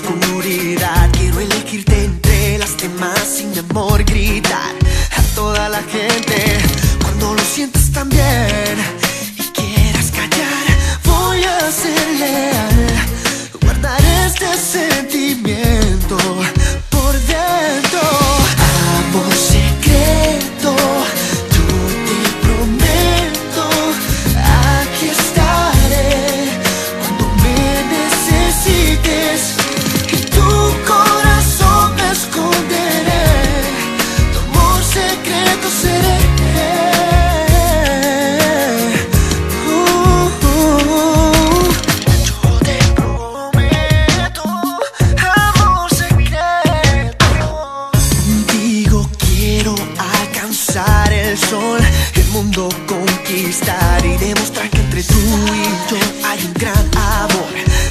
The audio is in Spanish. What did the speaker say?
Con oscuridad. Quiero elegirte entre las demás sin amor Gritar a toda la gente. Cuando lo sientas también el sol El mundo conquistar y demostrar que entre tú y yo Hay un gran amor.